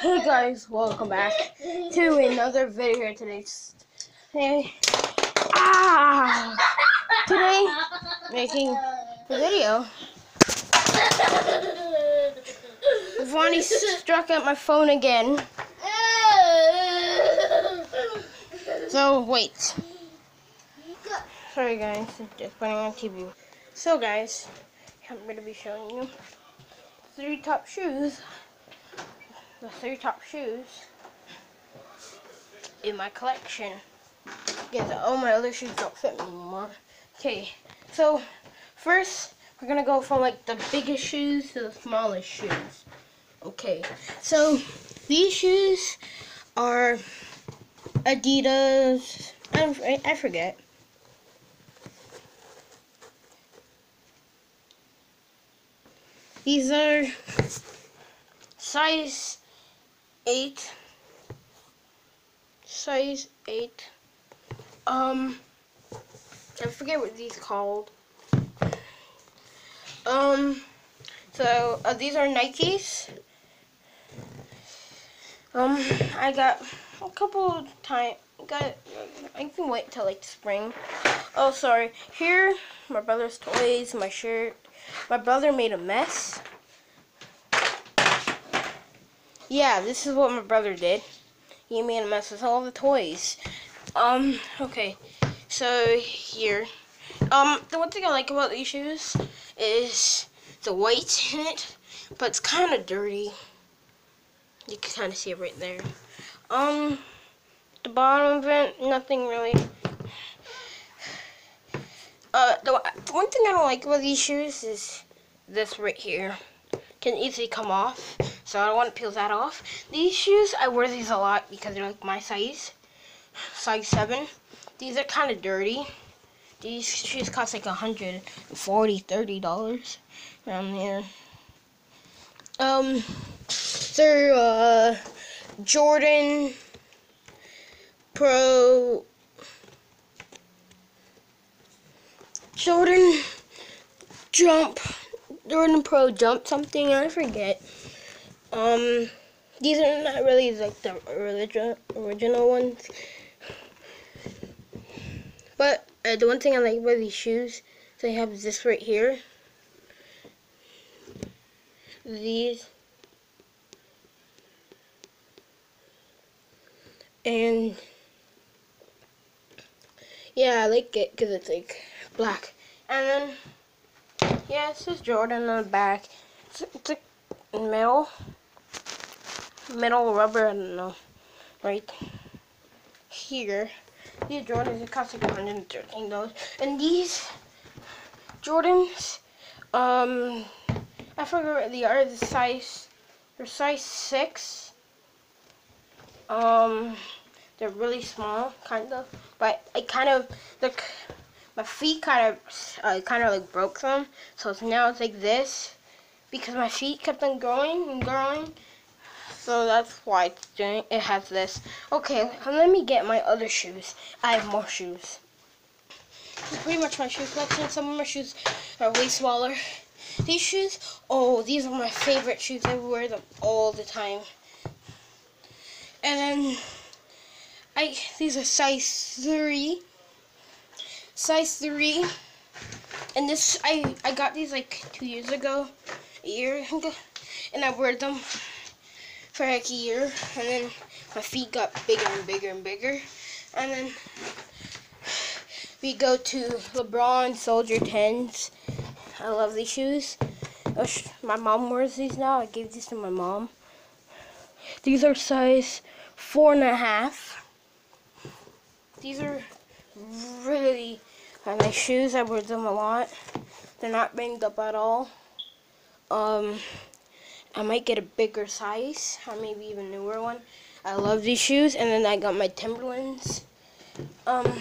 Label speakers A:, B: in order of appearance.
A: Hey guys, welcome back to another video today. Today, ah, today making a video. Vonnie struck at my phone again. So wait. Sorry guys, just putting on TV. So guys, I'm gonna be showing you three top shoes the three top shoes in my collection because all my other shoes don't fit me anymore. Okay, so first we're gonna go from like the biggest shoes to the smallest shoes. Okay, so these shoes are Adidas. I, I forget. These are size 8 size 8 um I forget what these called. Um so uh, these are Nikes. Um I got a couple of time got I can wait till like spring. Oh sorry. Here my brother's toys my shirt. My brother made a mess yeah, this is what my brother did. He made a mess with all the toys. Um, okay. So, here. Um, the one thing I like about these shoes is the white in it, but it's kind of dirty. You can kind of see it right there. Um, the bottom of it, nothing really. Uh, the, the one thing I don't like about these shoes is this right here. Can easily come off so I don't want to peel that off. These shoes, I wear these a lot because they're like my size, size 7. These are kind of dirty. These shoes cost like 140 $30 around there. Um, they're uh, Jordan Pro Jordan Jump Jordan Pro Jump something I forget. Um, these are not really like the original original ones. But uh, the one thing I like about these shoes, they have this right here. These. And yeah, I like it because it's like black. And then, yeah, it says Jordan on the back. It's, it's like metal rubber, I don't know, right here. These Jordans, cost like $113. And these Jordans, um, I forget what they are, the size, they're size 6. Um, they're really small, kind of, but I kind of, look, my feet kind of, uh, kind of like broke them, so it's now it's like this, because my feet kept on growing and growing, so that's why it's doing, it has this. Okay, let me get my other shoes. I have more shoes. This is pretty much my shoe collection. Some of my shoes are way smaller. These shoes, oh, these are my favorite shoes. I wear them all the time. And then, I these are size 3. Size 3. And this, I, I got these like two years ago, a year ago, and I wear them for like a year, and then my feet got bigger and bigger and bigger, and then we go to LeBron Soldier 10s. I love these shoes. My mom wears these now. I gave these to my mom. These are size four and a half. These are really nice shoes. I wear them a lot. They're not banged up at all. Um, I might get a bigger size or maybe even newer one. I love these shoes and then I got my Timberlands. Um,